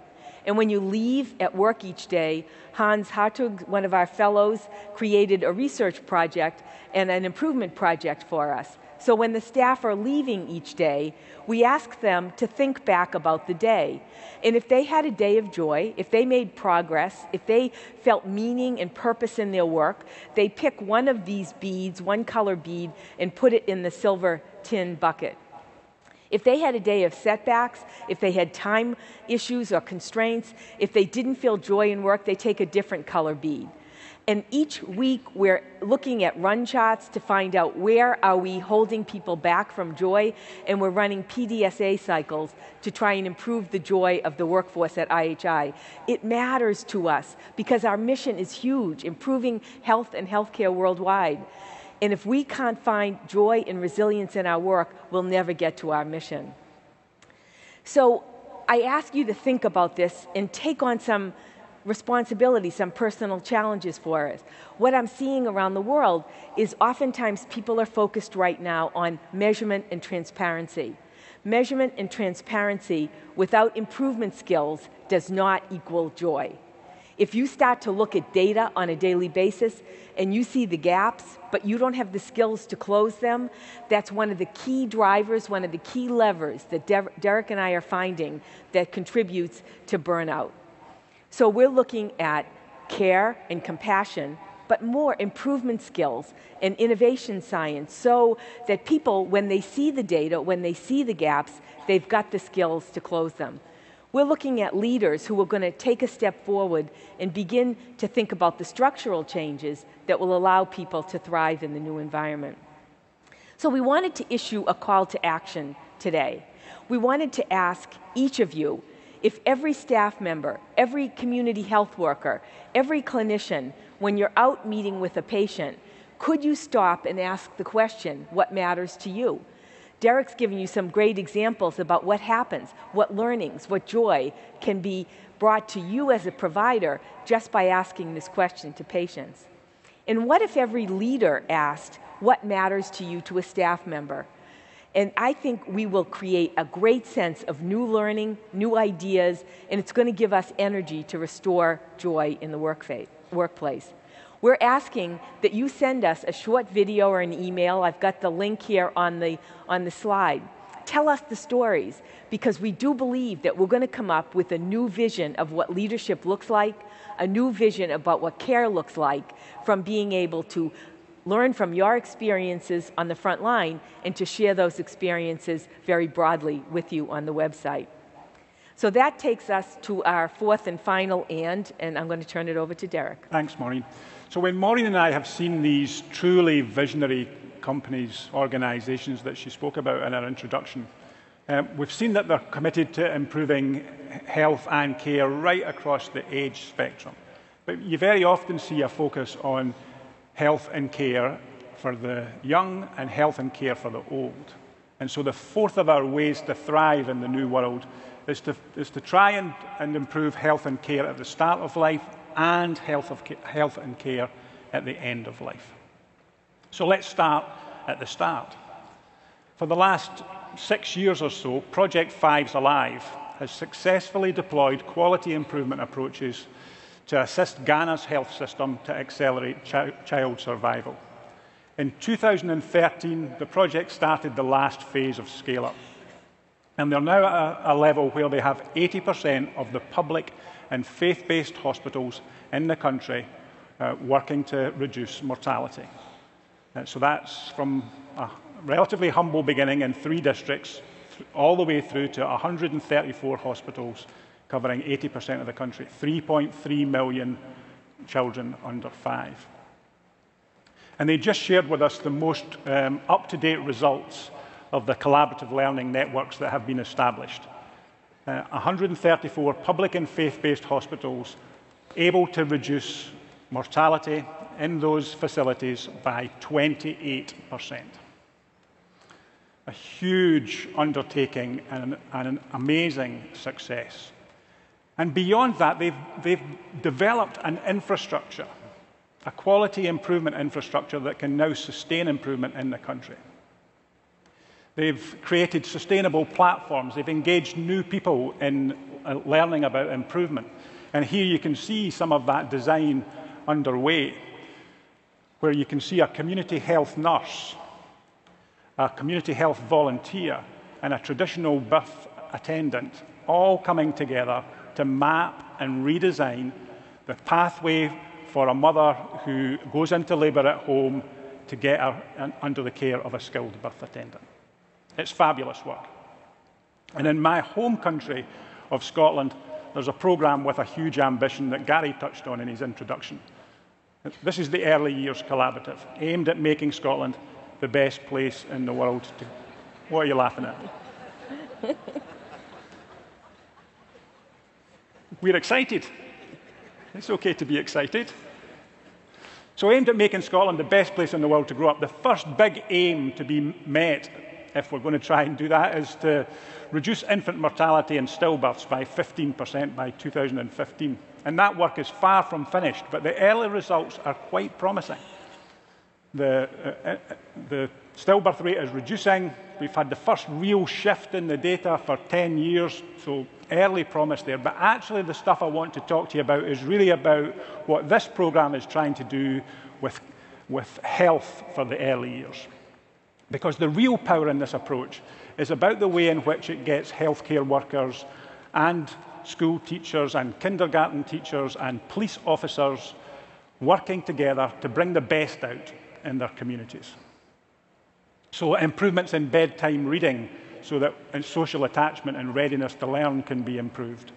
[SPEAKER 1] And when you leave at work each day, Hans Hartog, one of our fellows, created a research project and an improvement project for us. So when the staff are leaving each day, we ask them to think back about the day. And if they had a day of joy, if they made progress, if they felt meaning and purpose in their work, they pick one of these beads, one color bead, and put it in the silver tin bucket. If they had a day of setbacks, if they had time issues or constraints, if they didn't feel joy in work, they take a different color bead. And each week we're looking at run charts to find out where are we holding people back from joy, and we're running PDSA cycles to try and improve the joy of the workforce at IHI. It matters to us because our mission is huge, improving health and healthcare worldwide. And if we can't find joy and resilience in our work, we'll never get to our mission. So I ask you to think about this and take on some responsibility, some personal challenges for us. What I'm seeing around the world is oftentimes people are focused right now on measurement and transparency. Measurement and transparency without improvement skills does not equal joy. If you start to look at data on a daily basis and you see the gaps, but you don't have the skills to close them, that's one of the key drivers, one of the key levers that Derek and I are finding that contributes to burnout. So we're looking at care and compassion, but more improvement skills and innovation science so that people, when they see the data, when they see the gaps, they've got the skills to close them. We're looking at leaders who are going to take a step forward and begin to think about the structural changes that will allow people to thrive in the new environment. So we wanted to issue a call to action today. We wanted to ask each of you if every staff member, every community health worker, every clinician, when you're out meeting with a patient, could you stop and ask the question, what matters to you? Derek's given you some great examples about what happens, what learnings, what joy can be brought to you as a provider just by asking this question to patients. And what if every leader asked, What matters to you to a staff member? And I think we will create a great sense of new learning, new ideas, and it's going to give us energy to restore joy in the workplace. We're asking that you send us a short video or an email. I've got the link here on the, on the slide. Tell us the stories because we do believe that we're going to come up with a new vision of what leadership looks like, a new vision about what care looks like from being able to learn from your experiences on the front line and to share those experiences very broadly with you on the website. So that takes us to our fourth and final and, and I'm going to turn it over to Derek.
[SPEAKER 2] Thanks, Maureen. So when Maureen and I have seen these truly visionary companies, organisations that she spoke about in her introduction, um, we've seen that they're committed to improving health and care right across the age spectrum. But you very often see a focus on health and care for the young and health and care for the old. And so the fourth of our ways to thrive in the new world is to, is to try and, and improve health and care at the start of life and health, of, health and care at the end of life. So let's start at the start. For the last six years or so, Project Fives Alive has successfully deployed quality improvement approaches to assist Ghana's health system to accelerate ch child survival. In 2013, the project started the last phase of scale up. And they're now at a, a level where they have 80% of the public and faith based hospitals in the country uh, working to reduce mortality. Uh, so that's from a relatively humble beginning in three districts all the way through to 134 hospitals covering 80% of the country, 3.3 million children under five. And they just shared with us the most um, up to date results of the collaborative learning networks that have been established. Uh, 134 public and faith based hospitals able to reduce mortality in those facilities by 28%. A huge undertaking and, and an amazing success. And beyond that, they've, they've developed an infrastructure, a quality improvement infrastructure that can now sustain improvement in the country. They've created sustainable platforms. They've engaged new people in uh, learning about improvement. And here you can see some of that design underway, where you can see a community health nurse, a community health volunteer, and a traditional birth attendant all coming together to map and redesign the pathway for a mother who goes into labour at home to get her under the care of a skilled birth attendant. It's fabulous work. And in my home country of Scotland, there's a programme with a huge ambition that Gary touched on in his introduction. This is the Early Years Collaborative, aimed at making Scotland the best place in the world to. What are you laughing at? We're excited. It's okay to be excited. So, aimed at making Scotland the best place in the world to grow up, the first big aim to be met, if we're going to try and do that, is to reduce infant mortality and stillbirths by 15% by 2015. And that work is far from finished, but the early results are quite promising. The, uh, uh, the stillbirth rate is reducing. We've had the first real shift in the data for 10 years, so early promise there. But actually, the stuff I want to talk to you about is really about what this program is trying to do with, with health for the early years. Because the real power in this approach is about the way in which it gets healthcare workers and school teachers and kindergarten teachers and police officers working together to bring the best out in their communities. So, improvements in bedtime reading so that social attachment and readiness to learn can be improved.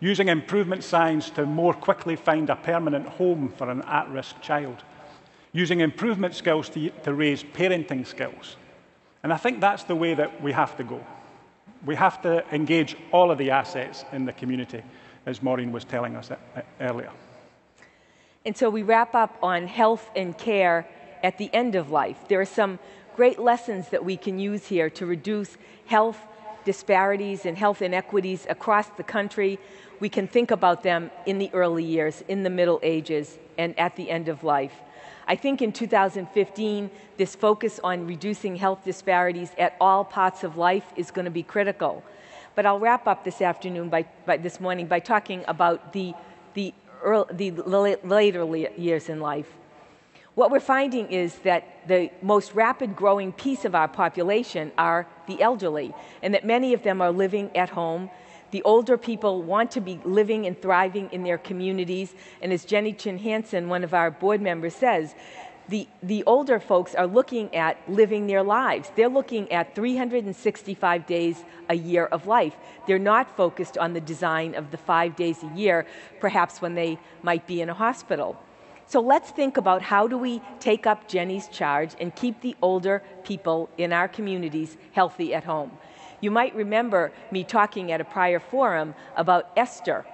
[SPEAKER 2] Using improvement science to more quickly find a permanent home for an at risk child. Using improvement skills to, to raise parenting skills. And I think that's the way that we have to go. We have to engage all of the assets in the community, as Maureen was telling us uh, uh, earlier.
[SPEAKER 1] And so we wrap up on health and care at the end of life. There are some great lessons that we can use here to reduce health disparities and health inequities across the country. We can think about them in the early years, in the middle ages, and at the end of life. I think in 2015, this focus on reducing health disparities at all parts of life is going to be critical. But I'll wrap up this afternoon, by, by this morning, by talking about the, the, early, the later years in life. What we're finding is that the most rapid growing piece of our population are the elderly, and that many of them are living at home the older people want to be living and thriving in their communities. And as Jennie Chin Hansen, one of our board members, says, the, the older folks are looking at living their lives. They're looking at 365 days a year of life. They're not focused on the design of the five days a year, perhaps when they might be in a hospital. So let's think about how do we take up Jennie's charge and keep the older people in our communities healthy at home. You might remember me talking at a prior forum about Esther.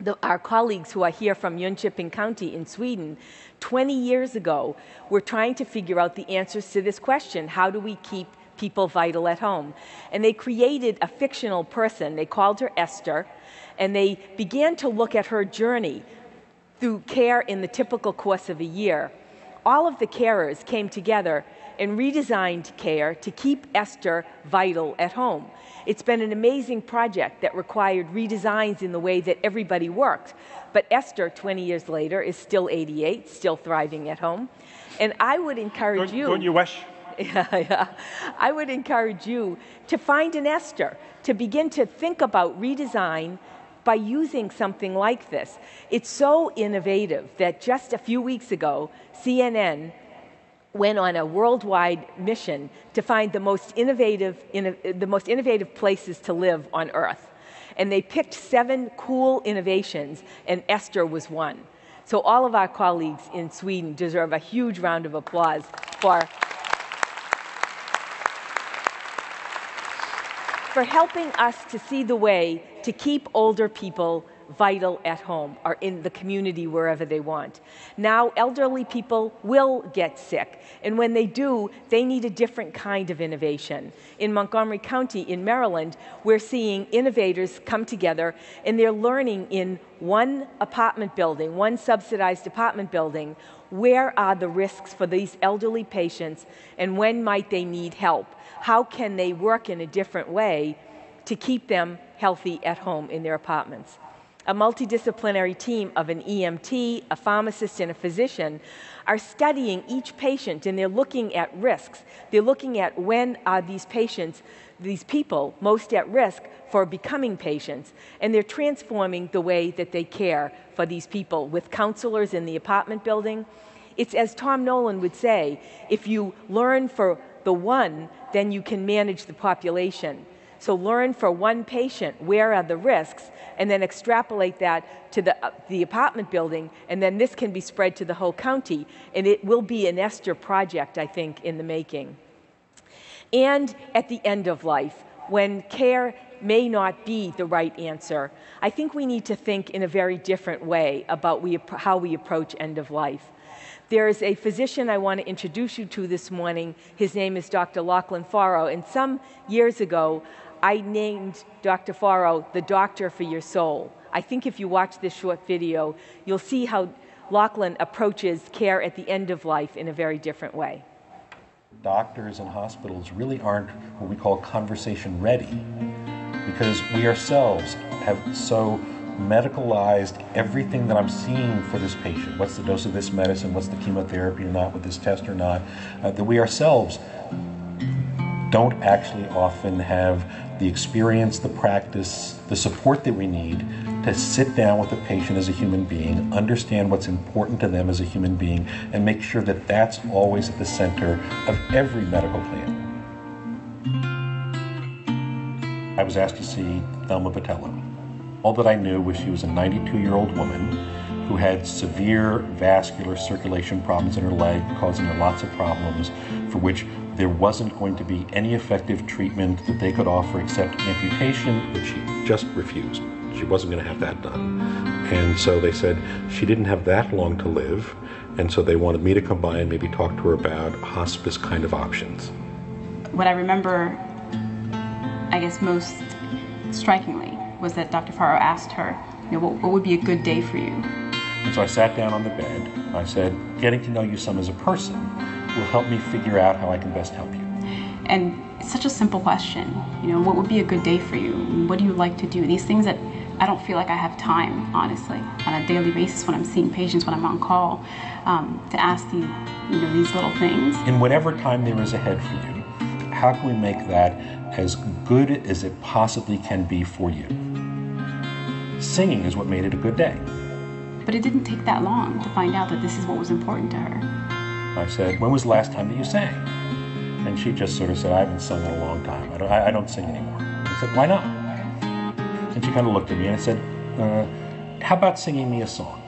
[SPEAKER 1] The, our colleagues who are here from Jönköping County in Sweden, 20 years ago, were trying to figure out the answers to this question how do we keep people vital at home? And they created a fictional person. They called her Esther, and they began to look at her journey through care in the typical course of a year. All of the carers came together and redesigned care to keep Esther vital at home. It's been an amazing project that required redesigns in the way that everybody worked. But Esther, 20 years later, is still 88, still thriving at home. And I would encourage
[SPEAKER 2] don't,
[SPEAKER 1] you.
[SPEAKER 2] Don't you wish?
[SPEAKER 1] Yeah, yeah. I would encourage you to find an Esther, to begin to think about redesign by using something like this. It's so innovative that just a few weeks ago, CNN went on a worldwide mission to find the most innovative, the most innovative places to live on Earth. And they picked seven cool innovations, and Esther was one. So all of our colleagues in Sweden deserve a huge round of applause for, for helping us to see the way to keep older people vital at home or in the community wherever they want. Now, elderly people will get sick, and when they do, they need a different kind of innovation. In Montgomery County, in Maryland, we're seeing innovators come together and they're learning in one apartment building, one subsidized apartment building, where are the risks for these elderly patients and when might they need help? How can they work in a different way to keep them healthy at home in their apartments? a multidisciplinary team of an EMT, a pharmacist, and a physician are studying each patient and they're looking at risks. They're looking at when are these patients, these people, most at risk for becoming patients, and they're transforming the way that they care for these people with counselors in the apartment building. It's as Tom Nolan would say if you learn for the one, then you can manage the population. So learn for one patient where are the risks, and then extrapolate that to the, uh, the apartment building, and then this can be spread to the whole county. And it will be an Esther project, I think, in the making. And at the end of life, when care may not be the right answer, I think we need to think in a very different way about we, how we approach end of life. There is a physician I want to introduce you to this morning. His name is Dr. Lachlan Forrow. And some years ago, I named Dr. Forrow the doctor for your soul. I think if you watch this short video, you'll see how Lachlan approaches care at the end of life in a very different way.
[SPEAKER 5] Doctors and hospitals really aren't what we call conversation ready because we ourselves have so medicalized everything that I'm seeing for this patient. What's the dose of this medicine? What's the chemotherapy or not? With this test or not? Uh, that we ourselves don't actually often have the experience, the practice, the support that we need to sit down with a patient as a human being, understand what's important to them as a human being, and make sure that that's always at the center of every medical plan. I was asked to see Thelma Botelho. All that I knew was she was a 92 year old woman who had severe vascular circulation problems in her leg, causing her lots of problems, for which there wasn't going to be any effective treatment that they could offer except amputation, but she just refused. She wasn't going to have that done. And so they said she didn't have that long to live, and so they wanted me to come by and maybe talk to her about hospice kind of options.
[SPEAKER 6] What I remember, I guess, most strikingly was that Dr. Forrow asked her, you know, what, what would be a good day for you?
[SPEAKER 5] And so I sat down on the bed. I said, getting to know you some as a person will help me figure out how I can best help you.
[SPEAKER 6] And it's such a simple question. You know, what would be a good day for you? What do you like to do? These things that I don't feel like I have time, honestly, on a daily basis when I'm seeing patients, when I'm on call, um, to ask these, you know, these little things.
[SPEAKER 5] In whatever time there is ahead for you, how can we make that as good as it possibly can be for you? Singing is what made it a good day.
[SPEAKER 6] But it didn't take that long to find out that this is what was important to her.
[SPEAKER 5] I said, When was the last time that you sang? And she just sort of said, I haven't sung in a long time. I don't, I, I don't sing anymore. I said, Why not? And she kind of looked at me and I said, uh, How about singing me a song?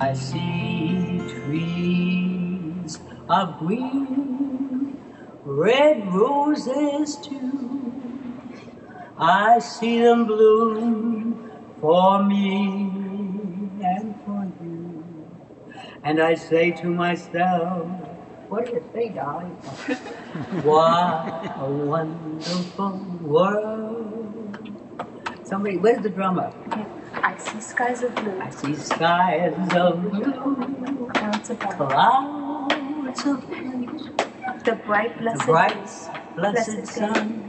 [SPEAKER 7] I see trees of green, red roses too. I see them bloom for me and for you. And I say to myself, what do you say, darling? what a wonderful world. Somebody, where's the drummer?
[SPEAKER 8] I see skies of blue.
[SPEAKER 7] I see skies of blue.
[SPEAKER 8] Clouds of white.
[SPEAKER 7] Clouds of.
[SPEAKER 8] The bright, blessed
[SPEAKER 7] The bright,
[SPEAKER 8] days.
[SPEAKER 7] blessed
[SPEAKER 8] blessed
[SPEAKER 7] sun.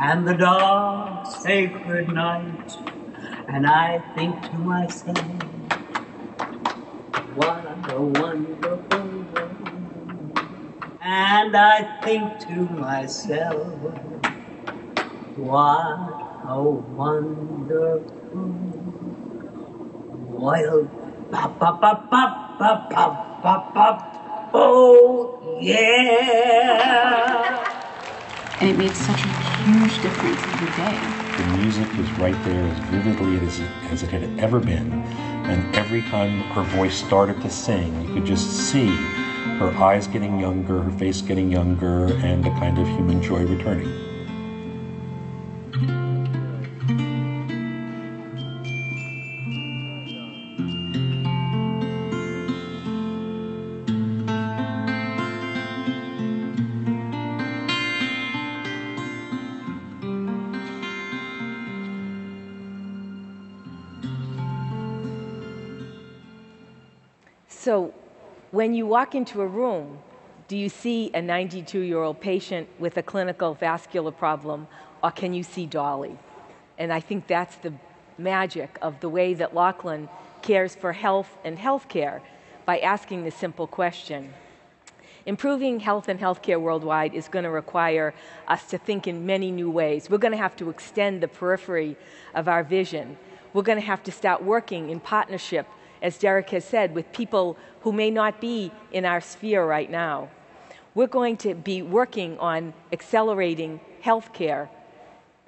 [SPEAKER 7] And the dark, sacred night. And I think to myself, what a wonderful world. And I think to myself, what a wonderful world. Pop, pop, pop, pop, pop, pop, pop, pop. Oh, yeah.
[SPEAKER 6] And it made such a huge difference every day.
[SPEAKER 5] The music was right there as vividly as it, as it had ever been. And every time her voice started to sing, you could just see her eyes getting younger, her face getting younger, and a kind of human joy returning.
[SPEAKER 1] When you walk into a room, do you see a 92 year old patient with a clinical vascular problem, or can you see Dolly? And I think that's the magic of the way that Lachlan cares for health and healthcare by asking the simple question. Improving health and healthcare worldwide is going to require us to think in many new ways. We're going to have to extend the periphery of our vision. We're going to have to start working in partnership as Derek has said, with people who may not be in our sphere right now. We're going to be working on accelerating healthcare,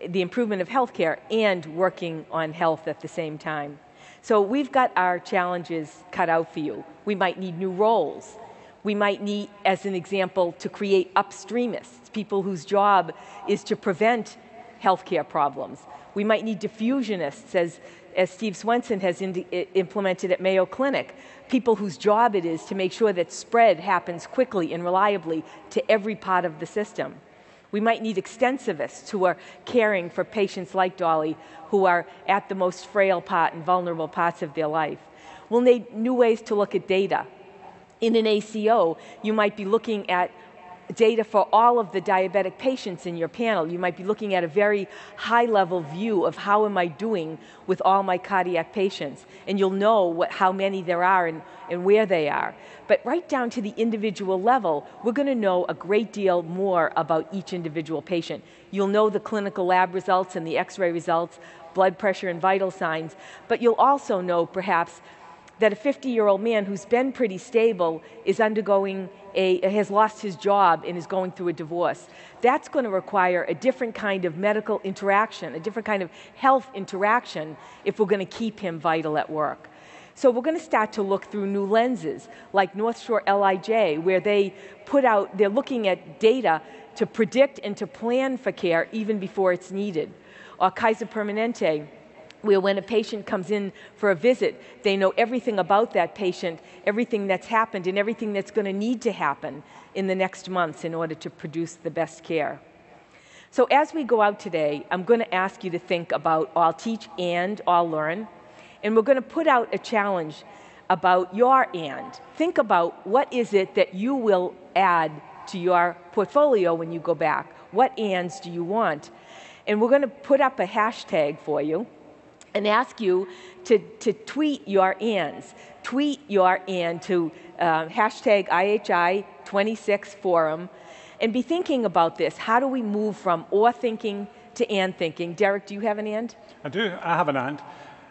[SPEAKER 1] the improvement of healthcare, and working on health at the same time. So we've got our challenges cut out for you. We might need new roles. We might need, as an example, to create upstreamists, people whose job is to prevent healthcare problems. We might need diffusionists, as as Steve Swensen has implemented at Mayo Clinic, people whose job it is to make sure that spread happens quickly and reliably to every part of the system. We might need extensivists who are caring for patients like Dolly who are at the most frail part and vulnerable parts of their life. We'll need new ways to look at data. In an ACO, you might be looking at data for all of the diabetic patients in your panel. You might be looking at a very high level view of how am I doing with all my cardiac patients. And you'll know what, how many there are and, and where they are. But right down to the individual level, we're going to know a great deal more about each individual patient. You'll know the clinical lab results and the x ray results, blood pressure and vital signs, but you'll also know perhaps that a 50 year old man who's been pretty stable is undergoing a, has lost his job and is going through a divorce. That's going to require a different kind of medical interaction, a different kind of health interaction if we're going to keep him vital at work. So we're going to start to look through new lenses, like North Shore LIJ, where they put out, they're looking at data to predict and to plan for care even before it's needed. Or Kaiser Permanente, where when a patient comes in for a visit, they know everything about that patient, everything that's happened, and everything that's going to need to happen in the next months in order to produce the best care. So, as we go out today, I'm going to ask you to think about all teach and all learn, and we're going to put out a challenge about your and. Think about what is it that you will add to your portfolio when you go back. What ands do you want? And we're going to put up a hashtag for you and ask you to, to tweet your ands. Tweet your and to uh, hashtag IHI26forum and be thinking about this. How do we move from or thinking to and thinking? Derek, do you have an and?
[SPEAKER 2] I do. I have an and.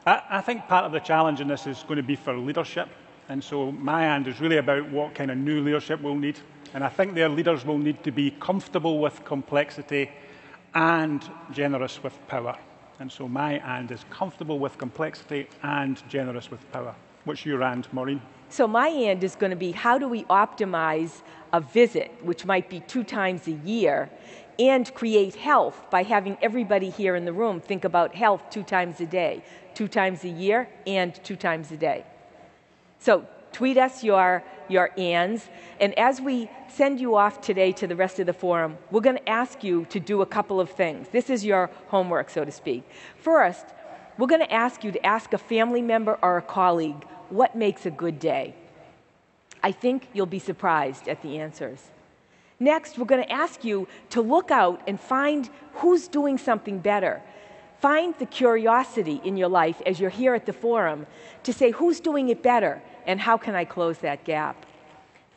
[SPEAKER 2] I, I think part of the challenge in this is going to be for leadership. And so my and is really about what kind of new leadership we'll need. And I think their leaders will need to be comfortable with complexity and generous with power. And so my and is comfortable with complexity and generous with power. What's your and, Maureen?
[SPEAKER 1] So my and is going to be how do we optimize a visit, which might be two times a year, and create health by having everybody here in the room think about health two times a day, two times a year, and two times a day. So tweet us your, your ands. And as we send you off today to the rest of the forum, we're going to ask you to do a couple of things. This is your homework, so to speak. First, we're going to ask you to ask a family member or a colleague what makes a good day. I think you'll be surprised at the answers. Next, we're going to ask you to look out and find who's doing something better. Find the curiosity in your life as you're here at the forum to say, who's doing it better and how can I close that gap?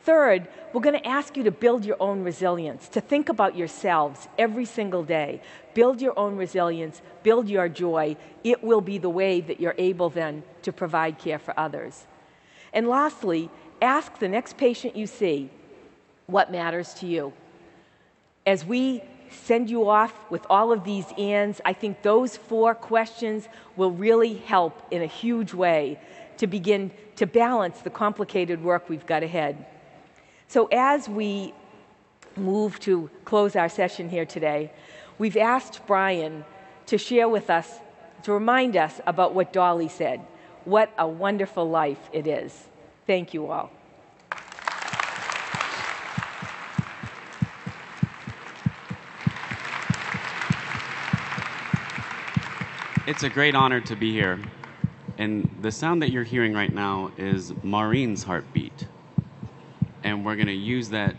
[SPEAKER 1] Third, we're going to ask you to build your own resilience, to think about yourselves every single day. Build your own resilience, build your joy. It will be the way that you're able then to provide care for others. And lastly, ask the next patient you see what matters to you. As we send you off with all of these ands, I think those four questions will really help in a huge way to begin to balance the complicated work we've got ahead. So, as we move to close our session here today, we've asked Brian to share with us, to remind us about what Dolly said. What a wonderful life it is. Thank you all.
[SPEAKER 9] It's a great honor to be here. And the sound that you're hearing right now is Maureen's heartbeat and we're going to use that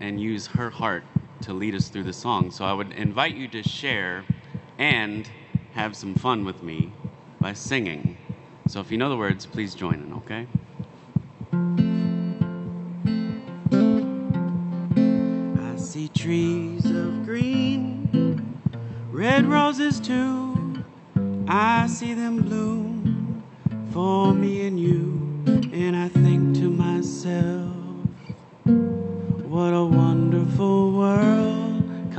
[SPEAKER 9] and use her heart to lead us through the song. So I would invite you to share and have some fun with me by singing. So if you know the words, please join in, okay? I see trees of green, red roses too. I see them bloom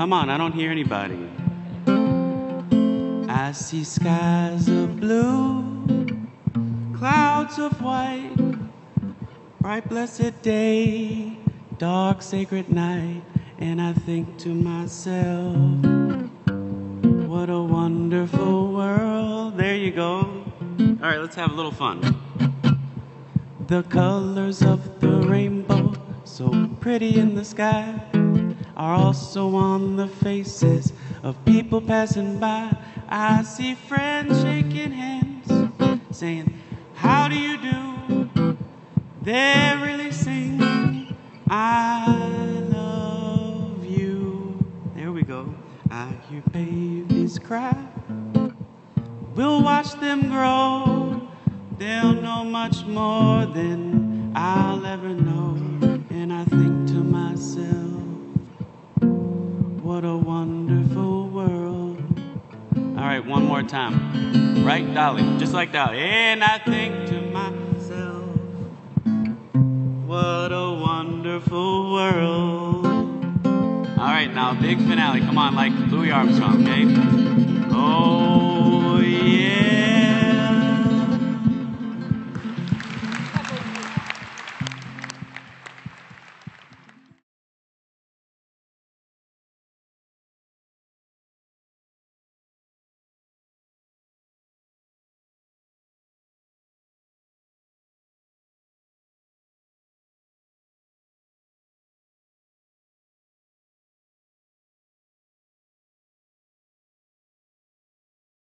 [SPEAKER 9] Come on, I don't hear anybody. I see skies of blue, clouds of white, bright blessed day, dark sacred night, and I think to myself, what a wonderful world. There you go. All right, let's have a little fun. The colors of the rainbow so pretty in the sky are also on the faces of people passing by. I see friends shaking hands, saying, How do you do? They're really singing, I love you. There we go. I hear babies cry. We'll watch them grow. They'll know much more than I'll ever know. And I think to myself, what a wonderful world. All right, one more time. Right, Dolly? Just like Dolly. And I think to myself, what a wonderful world. All right, now, big finale. Come on, like Louis Armstrong, okay? Oh.